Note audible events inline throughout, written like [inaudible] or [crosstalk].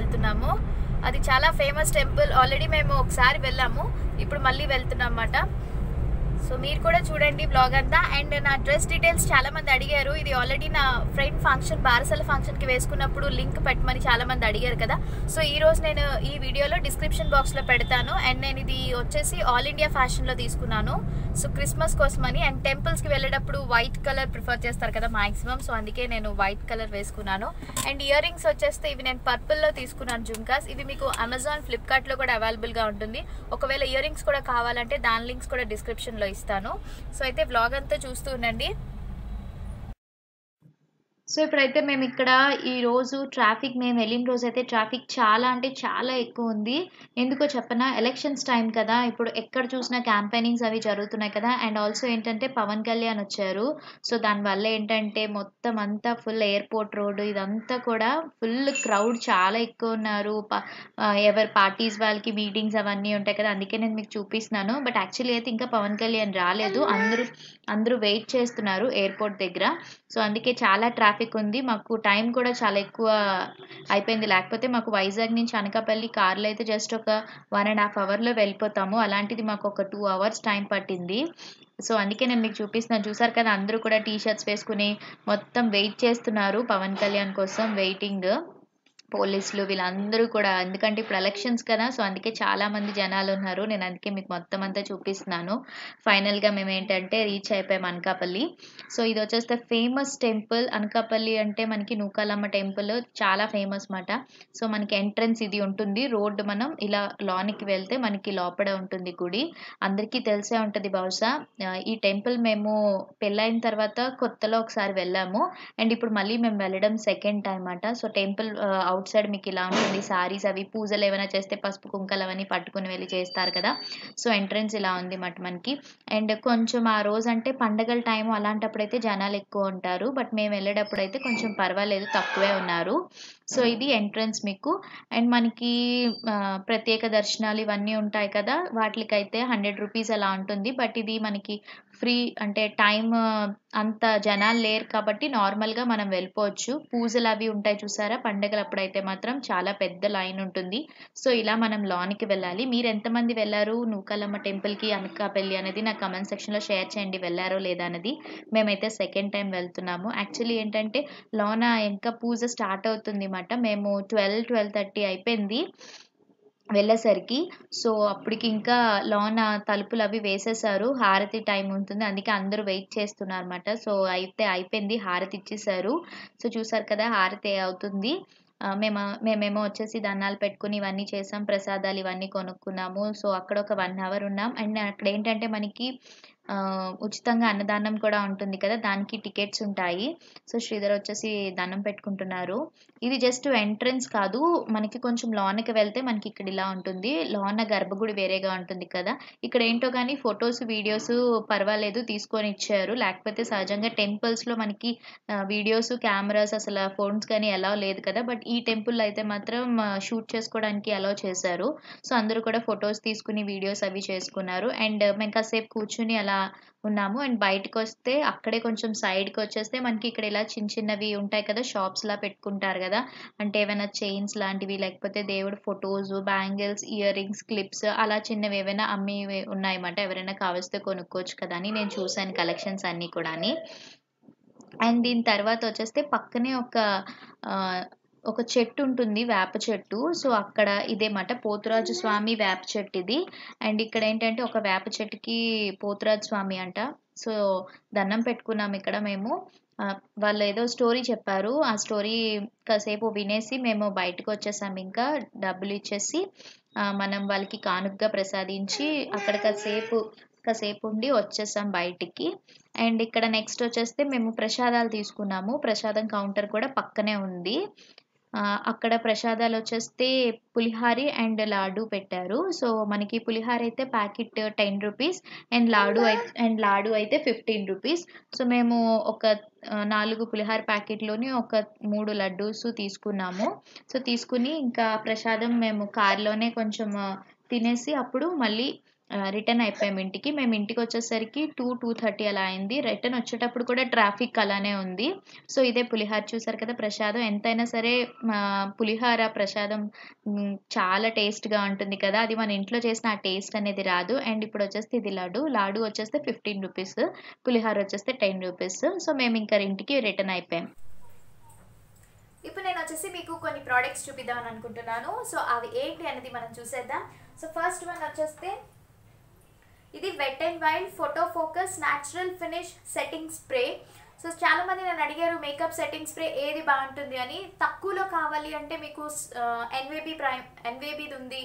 వెళ్తున్నాము. అది చాలా ఫేమస్ టెంపుల్ ఆల్రెడీ మేము ఒకసారి వెళ్ళాము. ఇప్పుడు మళ్ళీ వెళ్తున్నాం అన్నమాట సో మీరు కూడా చూడండి బ్లాగ్ అంతా. అండ్ నా డ్రెస్ డీటెయిల్స్ చాలామంది అడిగారు. ఇది ఆల్రెడీ నా ఫ్రెండ్ ఫంక్షన్ బారసల ఫంక్షన్కి వేసుకున్నప్పుడు లింక్ పెట్టమని చాలామంది అడిగారు కదా. సో ఈరోజు నేను ఈ వీడియోలో డిస్క్రిప్షన్ బాక్స్లో పెడతాను. అండ్ నేను ఇది వచ్చేసి ఆల్ ఇండియా ఫ్యాషన్లో తీసుకున్నాను. సో క్రిస్మస్ కోసమని అండ్ టెంపుల్స్కి వెళ్ళేటప్పుడు వైట్ కలర్ ప్రిఫర్ చేస్తారు కదా మాక్సిమం. సో అందుకే నేను వైట్ కలర్ వేసుకున్నాను. అండ్ ఇయర్ రింగ్స్ వచ్చేస్తే ఇవి నేను పర్పుల్లో తీసుకున్నాను జుమ్కాస్ ఇవి మీకు అమెజాన్ ఫ్లిప్కార్ట్లో కూడా అవైలబుల్గా ఉంటుంది. ఒకవేళ ఇయర్ రింగ్స్ కూడా కావాలంటే దాని లింక్స్ కూడా డిస్క్రిప్షన్లో ఇస్తాను. సో అయితే వ్లాగ్ అంతా చూస్తూ ఉండండి. సో ఇప్పుడైతే మేము ఇక్కడ ఈ రోజు ట్రాఫిక్ మేము వెళ్ళిన రోజు అయితే ట్రాఫిక్ చాలా అంటే చాలా ఎక్కువ ఉంది. ఎందుకో చెప్పనా ఎలక్షన్స్ టైం కదా. ఇప్పుడు ఎక్కడ చూసినా క్యాంపెయినింగ్స్ అవి జరుగుతున్నాయి కదా. అండ్ ఆల్సో ఏంటంటే పవన్ కళ్యాణ్ వచ్చారు. సో దానివల్ల ఏంటంటే మొత్తం అంతా ఫుల్ ఎయిర్పోర్ట్ రోడ్డు ఇదంతా కూడా ఫుల్ క్రౌడ్ చాలా ఎక్కువ ఉన్నారు. ప- ఎవరి పార్టీస్ వాళ్ళకి మీటింగ్స్ అవన్నీ ఉంటాయి కదా. అందుకే నేను మీకు చూపిస్తున్నాను. బట్ యాక్చువల్లీ అయితే ఇంకా పవన్ కళ్యాణ్ రాలేదు. అందరూ అందరూ వెయిట్ చేస్తున్నారు ఎయిర్పోర్ట్ దగ్గర. సో అందుకే చాలా ట్రాఫిక్ ఉంది. మాకు టైం కూడా చాలా ఎక్కువ అయిపోయింది. లేకపోతే మాకు వైజాగ్ నుంచి అనకాపల్లి కార్లో అయితే జస్ట్ ఒక వన్ అండ్ హాఫ్ అవర్లో వెళ్ళిపోతాము. అలాంటిది మాకు ఒక టూ అవర్స్ టైం పట్టింది. సో అందుకే నేను మీకు చూపిస్తున్నాను. చూసారు కదా అందరూ కూడా టీ షర్ట్స్ వేసుకుని మొత్తం వెయిట్ చేస్తున్నారు పవన్ కళ్యాణ్ కోసం వెయిటింగ్ పోలీసులు వీళ్ళందరూ కూడా. ఎందుకంటే ఇప్పుడు ఎలక్షన్స్ కదా సో అందుకే చాలా మంది జనాలు ఉన్నారు. నేను అందుకే మీకు మొత్తం అంతా చూపిస్తున్నాను. ఫైనల్గా మేము ఏంటంటే రీచ్ అయిపోయాం అనకాపల్లి. సో ఇది వచ్చేస్తే ఫేమస్ టెంపుల్ అనకాపల్లి అంటే మనకి నూకాలమ్మ టెంపుల్ చాలా ఫేమస్ మాట సో మనకి ఎంట్రన్స్ ఇది ఉంటుంది. రోడ్డు మనం ఇలా లోనికి వెళ్తే మనకి లోపల ఉంటుంది గుడి. అందరికీ తెలిసే ఉంటుంది బహుశా. ఈ టెంపుల్ మేము పెళ్ళైన తర్వాత కొత్తలో ఒకసారి వెళ్ళాము. అండ్ ఇప్పుడు మళ్ళీ మేము వెళ్ళడం సెకండ్ టైం అట సో టెంపుల్ అవుట్ సైడ్ మీకు ఇలా ఉంటుంది. సారీస్ అవి పూజలు ఏమైనా చేస్తే పసుపు కుంకలు అవన్నీ పట్టుకుని వెళ్ళి చేస్తారు కదా. సో ఎంట్రన్స్ ఇలా ఉంది మాట మనకి. అండ్ కొంచెం ఆ రోజు అంటే పండగల టైం అలాంటప్పుడు అయితే జనాలు ఎక్కువ ఉంటారు. బట్ మేము వెళ్ళేటప్పుడు అయితే కొంచెం పర్వాలేదు తక్కువే ఉన్నారు. సో ఇది ఎంట్రన్స్ మీకు. అండ్ మనకి ప్రత్యేక దర్శనాలు ఇవన్నీ ఉంటాయి కదా. వాటికైతే హండ్రెడ్ రూపీస్ అలా ఉంటుంది. బట్ ఇది మనకి ఫ్రీ అంటే టైం అంత జనాలు లేరు కాబట్టి నార్మల్గా మనం వెళ్ళిపోవచ్చు. పూజలు అవి ఉంటాయి చూసారా? పండగలు అప్పుడైతే మాత్రం చాలా పెద్ద లైన్ ఉంటుంది. సో ఇలా మనం లోనికి వెళ్ళాలి. మీరు ఎంతమంది వెళ్ళారు? నూకాలమ్మ టెంపుల్కి అనకాపల్లి అనేది నా కమెంట్ సెక్షన్లో షేర్ చేయండి. వెళ్ళారో లేదా అనేది మేమైతే సెకండ్ టైం వెళ్తున్నాము. యాక్చువల్లీ ఏంటంటే లోన ఇంకా పూజ స్టార్ట్ అవుతుంది అన్నమాట మేము ట్వెల్వ్ ట్వెల్వ్ థర్టీ అయిపోయింది. వెళ్ళేసరికి సో అప్పటికి ఇంకా లోన తలుపులు అవి వేసేసారు. హారతి టైం ఉంటుంది. అందుకే అందరూ వెయిట్ చేస్తున్నారు అనమాట సో అయితే అయిపోయింది. హారతి ఇచ్చేసారు. సో చూసారు కదా హారతి అవుతుంది. మేము మేమేమో వచ్చేసి దండాలు పెట్టుకుని ఇవన్నీ చేసాం. ప్రసాదాలు ఇవన్నీ కొనుక్కున్నాము. సో అక్కడ ఒక వన్ అవర్ ఉన్నాం. అండ్ అక్కడ ఏంటంటే మనకి ఉచితంగా అన్నదానం కూడా ఉంటుంది కదా దానికి టికెట్స్ ఉంటాయి. సో శ్రీధర్ వచ్చేసి దండం పెట్టుకుంటున్నారు. ఇది జస్ట్ ఎంట్రన్స్ కాదు మనకి కొంచెం లోనకి వెళ్తే మనకి ఇక్కడ ఇలా ఉంటుంది. లోన గర్భగుడి వేరేగా ఉంటుంది కదా. ఇక్కడ ఏంటో కానీ ఫొటోస్ వీడియోస్ పర్వాలేదు తీసుకొని ఇచ్చారు. లేకపోతే సహజంగా టెంపుల్స్లో లో మనకి వీడియోస్ కెమెరాస్ అసలు ఫోన్స్ కానీ ఎలా లేదు కదా. బట్ ఈ టెంపుల్ అయితే మాత్రం షూట్ చేసుకోవడానికి అలౌ చేశారు. సో అందరూ కూడా ఫొటోస్ తీసుకుని వీడియోస్ అవి చేసుకున్నారు. అండ్ మేము కాసేపు కూర్చుని అలా ఉన్నాము. అండ్ బయటకు వస్తే అక్కడే కొంచెం సైడ్కి వచ్చేస్తే మనకి ఇక్కడ ఇలా చిన్న చిన్నవి ఉంటాయి కదా షాప్స్ లా పెట్టుకుంటారు కదా. అంటే ఏమైనా చైన్స్ లాంటివి లేకపోతే దేవుడు photos bangles ear rings clips అలా చిన్నవి ఏవైనా అమ్మి ఉన్నాయన్నమాట. ఎవరైనా కావలిస్తే కొనుక్కోవచ్చు కదా అని నేను చూశాను కలెక్షన్స్ అన్నీ కూడా అండ్ దీని తర్వాత వచ్చేస్తే పక్కనే ఒక ఒక చెట్టు ఉంటుంది వేప చెట్టు. సో అక్కడ ఇదేమాట పోతురాజు స్వామి వేప చెట్టు ఇది. అండ్ ఇక్కడ ఏంటంటే ఒక వేప చెట్టుకి పోతురాజు స్వామి అంట. సో దండం పెట్టుకున్నాం ఇక్కడ మేము. వాళ్ళు ఏదో స్టోరీ చెప్పారు. ఆ స్టోరీ కాసేపు వినేసి మేము బయటకు వచ్చేసాం ఇంకా. డబ్బులు ఇచ్చేసి మనం వాళ్ళకి కానుకగా ప్రసాదించి అక్కడ కాసేపు కాసేపు ఉండి వచ్చేసాం బయటికి. అండ్ ఇక్కడ నెక్స్ట్ వచ్చేస్తే మేము ప్రసాదాలు తీసుకున్నాము. ప్రసాదం కౌంటర్ కూడా పక్కనే ఉంది. అక్కడ ప్రసాదాలు వచ్చేస్తే పులిహారి అండ్ లాడు పెట్టారు. సో మనకి పులిహోర అయితే packet ten rupees and laddu అయితే అండ్ లాడు అయితే ఫిఫ్టీన్ రూపీస్. సో మేము ఒక నాలుగు పులిహార ప్యాకెట్లోని ఒక మూడు లడ్డూస్ తీసుకున్నాము. సో తీసుకుని ఇంకా ప్రసాదం మేము కార్లోనే కొంచెం తినేసి అప్పుడు మళ్ళీ రిటర్న్ అయిపోయాం ఇంటికి. మేము ఇంటికి వచ్చేసరికి టూ టూ థర్టీ అలా అయింది. రిటర్న్ వచ్చేటప్పుడు కూడా ట్రాఫిక్ అలానే ఉంది. సో ఇదే పులిహార చూసారు కదా ప్రసాదం. ఎంతైనా సరే పులిహార ప్రసాదం చాలా టేస్ట్గా ఉంటుంది కదా. అది మన ఇంట్లో చేసిన ఆ టేస్ట్ అనేది రాదు. అండ్ ఇప్పుడు వచ్చేస్తే ఇది లాడు లాడు వచ్చేస్తే ఫిఫ్టీన్ రూపీస్ పులిహార వచ్చేస్తే టెన్ రూపీస్ సో మేము ఇంకా ఇంటికి రిటర్న్ అయిపోయాం. ఇప్పుడు నేను వచ్చేసి మీకు కొన్ని ప్రోడక్ట్స్ చూపిద్దామని అనుకుంటున్నాను. సో అవి ఏంటి అనేది మనం చూసేద్దాం. సో ఫస్ట్ వన్ వచ్చేస్తే ఇది wet and wild photo focus natural finish setting spray so చాలా మంది నన్ను అడిగారు మేకప్ సెట్టింగ్ స్ప్రే ఏది బాగుంటుంది అని. తక్కువలో కావాలి అంటే మీకు ఎన్వేబీ ప్రైమ్ ఎన్వేబీది ఉంది.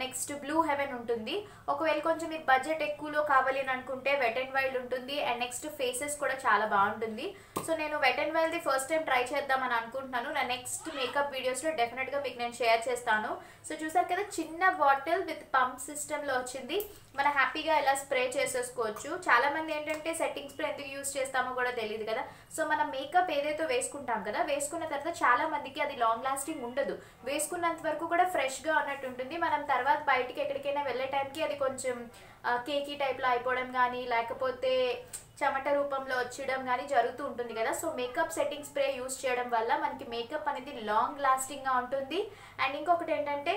నెక్స్ట్ బ్లూ హెవెన్ ఉంటుంది. ఒకవేళ కొంచెం మీకు బడ్జెట్ ఎక్కువలో కావాలి అని అనుకుంటే వెట్ అండ్ వైల్డ్ ఉంటుంది. అండ్ నెక్స్ట్ ఫేసెస్ కూడా చాలా బాగుంటుంది. సో నేను వెట్ అండ్ వైల్డ్ది ఫస్ట్ టైం ట్రై చేద్దామని అనుకుంటున్నాను. నా నెక్స్ట్ మేకప్ వీడియోస్లో డెఫినెట్గా మీకు నేను షేర్ చేస్తాను. సో చూసారు కదా చిన్న బాటిల్ విత్ పంప్ సిస్టంలో వచ్చింది. మన హ్యాపీగా ఇలా స్ప్రే చేసేసుకోవచ్చు. చాలా మంది ఏంటంటే సెట్టింగ్ స్ప్రే ఎందుకు యూస్ చేస్తామో కూడా తెలియదు కదా. సో మనం మేకప్ ఏదైతే వేసుకుంటాం కదా వేసుకున్న తర్వాత చాలా మందికి అది లాంగ్ లాస్టింగ్ ఉండదు. వేసుకున్నంత వరకు కూడా ఫ్రెష్గా ఉన్నట్టు ఉంటుంది. మనం తర్వాత బయటికి ఎక్కడికైనా వెళ్ళే టైంకి అది కొంచెం కేకీ టైప్లో అయిపోవడం కానీ లేకపోతే చెమట రూపంలో వచ్చడం కానీ జరుగుతూ ఉంటుంది కదా. So makeup setting spray use చేయడం వల్ల మనకి మేకప్ అనేది లాంగ్ లాస్టింగ్గా ఉంటుంది. అండ్ ఇంకొకటి ఏంటంటే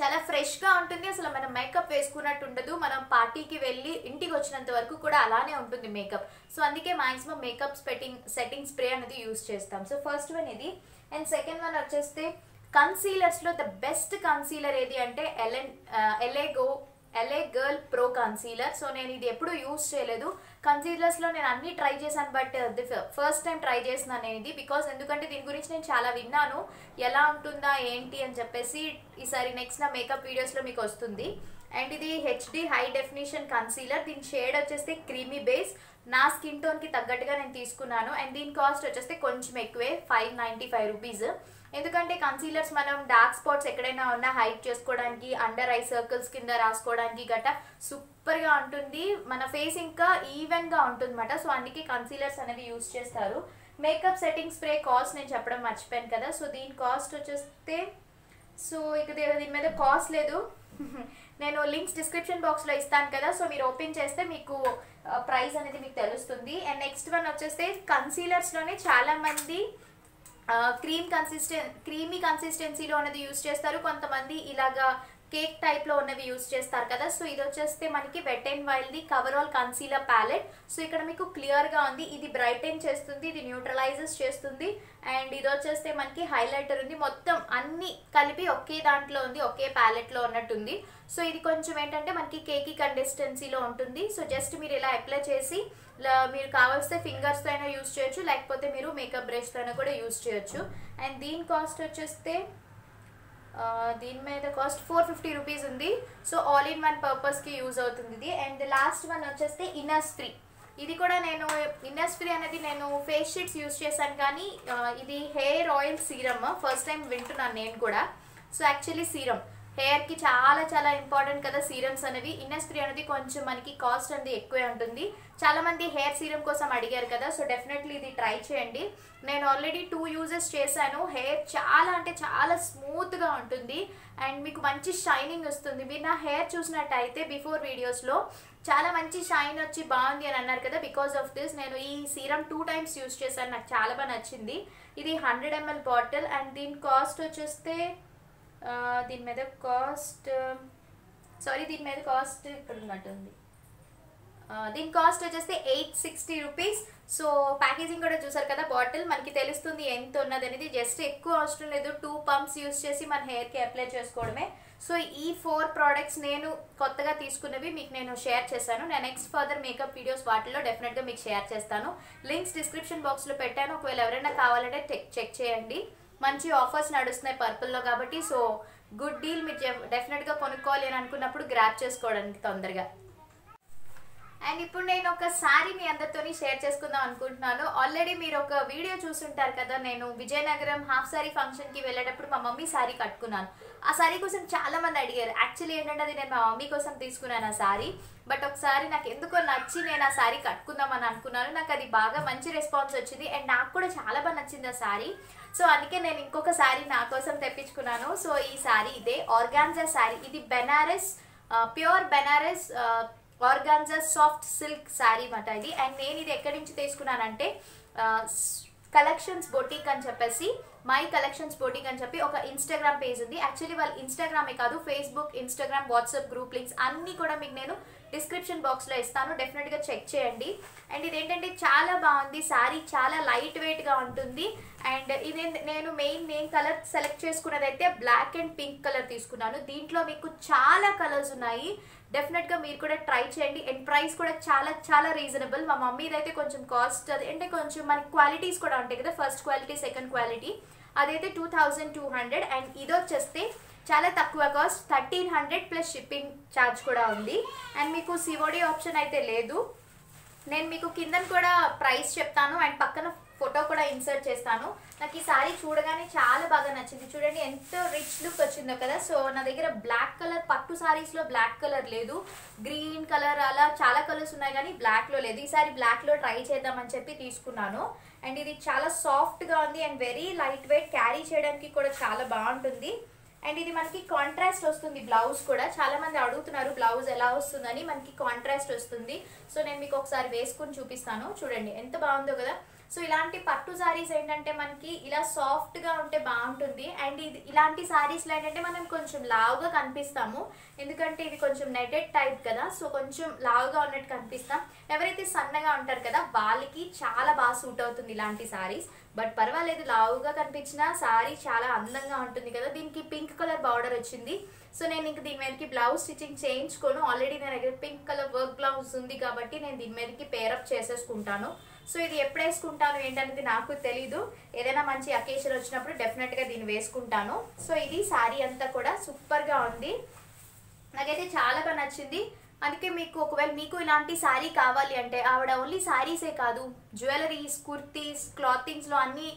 చాలా ఫ్రెష్గా ఉంటుంది. అసలు మనం మేకప్ వేసుకున్నట్టు ఉండదు. మనం పార్టీకి వెళ్ళి ఇంటికి వచ్చినంత వరకు కూడా అలానే ఉంటుంది మేకప్. సో అందుకే maximum makeup setting setting spray అనేది యూస్ చేస్తాం. సో ఫస్ట్ వన్ ఇది. అండ్ సెకండ్ వన్ వచ్చేస్తే కన్సీలర్స్లో ద బెస్ట్ కన్సీలర్ ఏది అంటే ఎలెన్ ఎలేగో L A girl pro concealer. So నేను ఇది ఎప్పుడు యూస్ చేయలేదు. కన్సీలర్స్లో నేను అన్ని ట్రై చేశాను బట్ ఫస్ట్ టైం ట్రై చేస్తున్నాను నేను ఇది బికాస్ ఎందుకంటే దీని గురించి నేను చాలా విన్నాను. ఎలా ఉంటుందా ఏంటి అని చెప్పేసి ఈసారి నెక్స్ట్ నా మేకప్ వీడియోస్లో మీకు వస్తుంది. అండ్ ఇది హెచ్డి హై డెఫినేషన్ కన్సీలర్ దీని షేడ్ వచ్చేస్తే క్రీమీ బేస్ నా స్కిన్ టోన్కి తగ్గట్టుగా నేను తీసుకున్నాను. అండ్ దీని కాస్ట్ వచ్చేస్తే కొంచెం ఎక్కువే ఫైవ్ నైంటీ ఫైవ్ రూపీస్ ఎందుకంటే కన్సీలర్స్ మనం డార్క్ స్పాట్స్ ఎక్కడైనా ఉన్నా హైట్ చేసుకోవడానికి అండర్ ఐ సర్కిల్స్ కింద రాసుకోవడానికి గట్రా సూపర్గా ఉంటుంది. మన ఫేస్ ఇంకా ఈవెన్గా ఉంటుందన్నమాట. సో అందుకే కన్సీలర్స్ అనేవి యూస్ చేస్తారు. మేకప్ సెట్టింగ్ స్ప్రే కాస్ట్ నేను చెప్పడం మర్చిపోయాను కదా. సో దీని కాస్ట్ వచ్చేస్తే సో ఇక దే- దీని మీద కాస్ట్ లేదు. [laughs] నేను లింక్స్ డిస్క్రిప్షన్ బాక్స్లో ఇస్తాను కదా. సో మీరు ఓపెన్ చేస్తే మీకు ప్రైస్ అనేది మీకు తెలుస్తుంది. అండ్ నెక్స్ట్ వన్ వచ్చేస్తే కన్సీలర్స్లోనే చాలామంది క్రీమ్ కన్సిస్టెన్ క్రీమీ కన్సిస్టెన్సీలో అనేది యూస్ చేస్తారు. కొంతమంది ఇలాగా కేక్ టైప్లో ఉన్నవి యూజ్ చేస్తారు కదా. సో ఇది వచ్చేస్తే మనకి wet and వైల్డ్ది cover all concealer palette so ఇక్కడ మీకు క్లియర్గా ఉంది. ఇది బ్రైటన్ చేస్తుంది ఇది న్యూట్రలైజెస్ చేస్తుంది. అండ్ ఇది వచ్చేస్తే మనకి హైలైటర్ ఉంది. మొత్తం అన్ని కలిపి ఒకే దాంట్లో ఉంది ఒకే ప్యాలెట్లో ఉన్నట్టుంది. సో ఇది కొంచెం ఏంటంటే మనకి కేకీ కన్సిస్టెన్సీలో ఉంటుంది. సో జస్ట్ మీరు ఇలా అప్లై చేసి మీరు కావాల్సిన ఫింగర్స్తో అయినా యూస్ చేయొచ్చు. లేకపోతే మీరు మేకప్ బ్రష్తో అయినా కూడా యూజ్ చేయొచ్చు. అండ్ దీని కాస్ట్ వచ్చేస్తే దీని మీద కాస్ట్ ఫోర్ ఫిఫ్టీ రూపీస్ ఉంది. సో ఆల్ ఇన్ వన్ పర్పస్కి యూజ్ అవుతుంది ఇది. అండ్ లాస్ట్ వన్ వచ్చేస్తే ఇన్నర్స్ ఫ్రీ ఇది కూడా నేను ఇన్నర్స్ ఫ్రీ అనేది నేను ఫేస్ షీట్స్ యూజ్ చేశాను కానీ ఇది hair oil serum first time వింటున్నాను నేను కూడా. సో యాక్చువల్లీ సీరమ్ హెయిర్కి చాలా చాలా ఇంపార్టెంట్ కదా సీరమ్స్ అనేవి. ఇన్నర్స్ అనేది కొంచెం మనకి కాస్ట్ అనేది ఎక్కువే ఉంటుంది. చాలా మంది హెయిర్ సీరం కోసం అడిగారు కదా సో డెఫినెట్లీ ఇది ట్రై చేయండి. నేను ఆల్రెడీ టూ యూజెస్ చేశాను. హెయిర్ చాలా అంటే చాలా స్మూత్గా ఉంటుంది. అండ్ మీకు మంచి షైనింగ్ వస్తుంది. మీరు నా హెయిర్ చూసినట్టయితే బిఫోర్ వీడియోస్లో చాలా మంచి షైన్ వచ్చి బాగుంది అని అన్నారు కదా బికాస్ ఆఫ్ దిస్ నేను ఈ సీరం టూ టైమ్స్ యూజ్ చేశాను. నాకు చాలా బాగా నచ్చింది. ఇది హండ్రెడ్ ఎంఎల్ బాటిల్ అండ్ దీని కాస్ట్ వచ్చేస్తే దీని మీద కాస్ట్ సారీ దీని మీద కాస్ట్ ఇక్కడ ఉన్నట్టుంది దీని కాస్ట్ వచ్చేసి eight sixty rupees so packaging కూడా చూసారు కదా బాటిల్ మనకి తెలుస్తుంది ఎంత ఉన్నది అనేది. జస్ట్ ఎక్కువ అవసరం లేదు. టూ పంప్స్ యూస్ చేసి మన హెయిర్కి అప్లై చేసుకోవడమే. సో ఈ ఫోర్ ప్రోడక్ట్స్ నేను కొత్తగా తీసుకున్నవి మీకు నేను షేర్ చేశాను. నేను నెక్స్ట్ ఫర్దర్ మేకప్ వీడియోస్ వాటిలో డెఫినెట్గా మీకు షేర్ చేస్తాను. లింక్స్ డిస్క్రిప్షన్ బాక్స్లో పెట్టాను. ఒకవేళ ఎవరైనా కావాలంటే చెక్ చెక్ చేయండి. మంచి ఆఫర్స్ నడుస్తున్నాయి పర్పుల్లో కాబట్టి సో గుడ్ డీల్ మీరు డెఫినెట్గా కొనుక్కోవాలి అని అనుకున్నప్పుడు గ్రాప్ చేసుకోవడానికి తొందరగా. అండ్ ఇప్పుడు నేను ఒక శారీ మీ అందరితోని షేర్ చేసుకుందాం అనుకుంటున్నాను. ఆల్రెడీ మీరు ఒక వీడియో చూసుంటారు కదా నేను విజయనగరం హాఫ్ శారీ ఫంక్షన్కి వెళ్ళేటప్పుడు మా మమ్మీ శారీ కట్టుకున్నాను. ఆ శారీ కోసం చాలా మంది అడిగారు. యాక్చువల్లీ ఏంటంటే అది నేను మా మమ్మీ కోసం తీసుకున్నాను ఆ శారీ బట్ ఒకసారి నాకు ఎందుకో నచ్చి నేను ఆ శారీ కట్టుకుందామని అనుకున్నాను. నాకు అది బాగా మంచి రెస్పాన్స్ వచ్చింది. అండ్ నాకు కూడా చాలా బాగా నచ్చింది ఆ శారీ సో అందుకే నేను ఇంకొక శారీ నా కోసం తెప్పించుకున్నాను. సో ఈ శారీ ఇదే. ఆర్గాన్జా శారీ ఇది Banaras pure Banaras organza soft silk sari మాట ఇది. అండ్ నేను ఇది ఎక్కడి నుంచి తీసుకున్నానంటే uh, కలెక్షన్స్ బొటిక్ అని చెప్పేసి మై కలెక్షన్స్ బొటిక్ అని చెప్పి ఒక ఇన్స్టాగ్రామ్ పేజ్ ఉంది. యాక్చువల్లీ వాళ్ళు ఇన్స్టాగ్రామే కాదు Facebook Instagram WhatsApp group links అన్నీ కూడా మీకు నేను డిస్క్రిప్షన్ బాక్స్లో ఇస్తాను. డెఫినెట్గా చెక్ చేయండి. అండ్ ఇదేంటంటే చాలా బాగుంది. శారీ చాలా లైట్ వెయిట్గా ఉంటుంది. అండ్ ఇది నేను మెయిన్ నేను కలర్ సెలెక్ట్ చేసుకున్నది అయితే బ్లాక్ అండ్ పింక్ కలర్ తీసుకున్నాను. దీంట్లో మీకు చాలా కలర్స్ ఉన్నాయి. డెఫినెట్గా మీరు కూడా ట్రై చేయండి. అండ్ ప్రైస్ కూడా చాలా చాలా రీజనబుల్ మా మమ్మీది అయితే కొంచెం కాస్ట్ అది అంటే కొంచెం మనకి క్వాలిటీస్ కూడా ఉంటాయి కదా. ఫస్ట్ క్వాలిటీ సెకండ్ క్వాలిటీ అదైతే two thousand two hundred and ఇది వచ్చేస్తే చాలా తక్కువ cost thirteen hundred plus shipping charge కూడా ఉంది. అండ్ మీకు సివోడి ఆప్షన్ అయితే లేదు. నేను మీకు కింద కూడా ప్రైస్ చెప్తాను. అండ్ పక్కన ఫోటో కూడా ఇన్సర్ట్ చేస్తాను. నాకు ఈ సారీ చూడగానే చాలా బాగా నచ్చింది. చూడండి ఎంత రిచ్ లుక్ వచ్చిందో కదా. సో నా దగ్గర బ్లాక్ కలర్ పట్టు సారీస్లో బ్లాక్ కలర్ లేదు. గ్రీన్ కలర్ అలా చాలా కలర్స్ ఉన్నాయి కానీ బ్లాక్లో లేదు. ఈసారి బ్లాక్లో ట్రై చేద్దామని చెప్పి తీసుకున్నాను. అండ్ ఇది చాలా సాఫ్ట్గా ఉంది. And very light weight carry చేయడానికి కూడా చాలా బాగుంటుంది. అండ్ ఇది మనకి కాంట్రాస్ట్ వస్తుంది బ్లౌజ్ కూడా. చాలా మంది అడుగుతున్నారు బ్లౌజ్ ఎలా వస్తుందని. మనకి కాంట్రాస్ట్ వస్తుంది. సో నేను మీకు ఒకసారి వేసుకొని చూపిస్తాను. చూడండి ఎంత బాగుందో కదా. సో ఇలాంటి పట్టు సారీస్ ఏంటంటే మనకి ఇలా సాఫ్ట్గా ఉంటే బాగుంటుంది. అండ్ ఇది ఇలాంటి సారీస్లో ఏంటంటే మనం కొంచెం లావుగా కనిపిస్తాము. ఎందుకంటే ఇది కొంచెం నెటెడ్ టైప్ కదా సో కొంచెం లావుగా ఉన్నట్టు కనిపిస్తాం. ఎవరైతే సన్నగా ఉంటారు కదా వాళ్ళకి చాలా బాగా సూట్ అవుతుంది ఇలాంటి సారీస్ బట్ పర్వాలేదు లావుగా కనిపించిన సారీ చాలా అందంగా ఉంటుంది కదా. దీనికి పింక్ కలర్ బార్డర్ వచ్చింది. సో నేను ఇంక దీని మీదకి బ్లౌజ్ స్టిచ్చింగ్ చేయించుకోను. ఆల్రెడీ నా దగ్గర పింక్ కలర్ వర్క్ బ్లౌజ్ ఉంది కాబట్టి నేను దీని మీదకి పేరప్ చేసేసుకుంటాను. సో ఇది ఎప్పుడు వేసుకుంటాను ఏంటనేది నాకు తెలీదు. ఏదైనా మంచి అకేషన్ వచ్చినప్పుడు డెఫినెట్గా దీన్ని వేసుకుంటాను. సో ఇది శారీ అంతా కూడా సూపర్గా ఉంది. నాకైతే చాలా బాగా నచ్చింది. అందుకే మీకు ఒకవేళ మీకు ఇలాంటి శారీ కావాలి అంటే ఆవిడ ఓన్లీ శారీసే కాదు. జ్యువెలరీస్ కుర్తీస్ క్లాతింగ్స్లో అన్నీ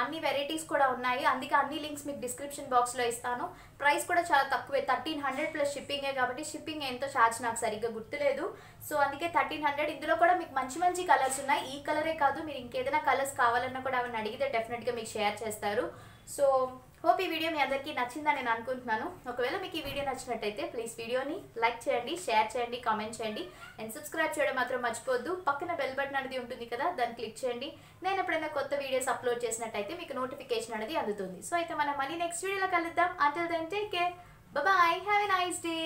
అన్ని వెరైటీస్ కూడా ఉన్నాయి. అందుకే అన్ని లింక్స్ మీకు డిస్క్రిప్షన్ బాక్స్లో ఇస్తాను. ప్రైస్ కూడా చాలా తక్కువే. థర్టీన్ హండ్రెడ్ ప్లస్ షిప్పింగే కాబట్టి షిప్పింగ్ ఎంతో ఛార్జ్ నాకు సరిగ్గా గుర్తులేదు. సో అందుకే థర్టీన్ హండ్రెడ్ ఇందులో కూడా మీకు మంచి మంచి కలర్స్ ఉన్నాయి. ఈ కలరే కాదు. మీరు ఇంకేదైనా కలర్స్ కావాలన్నా కూడా అవన్నీ అడిగితే డెఫినెట్గా మీకు షేర్ చేస్తారు. సో హోప్ ఈ వీడియో మీ అందరికీ నచ్చిందని నేను అనుకుంటున్నాను. ఒకవేళ మీకు ఈ వీడియో నచ్చినట్టయితే ప్లీజ్ వీడియోని లైక్ చేయండి షేర్ చేయండి కామెంట్ చేయండి. అండ్ సబ్స్క్రైబ్ చేయడం మాత్రం మర్చిపోద్దు పక్కన బెల్ బటన్ అనేది ఉంటుంది కదా దాన్ని క్లిక్ చేయండి. నేను ఎప్పుడైనా కొత్త వీడియోస్ అప్లోడ్ చేసినట్టయితే మీకు నోటిఫికేషన్ అనేది అందుతుంది. సో అయితే మనం మళ్ళీ నెక్స్ట్ వీడియోలో కలుద్దాం. Until then take care bye have a nice day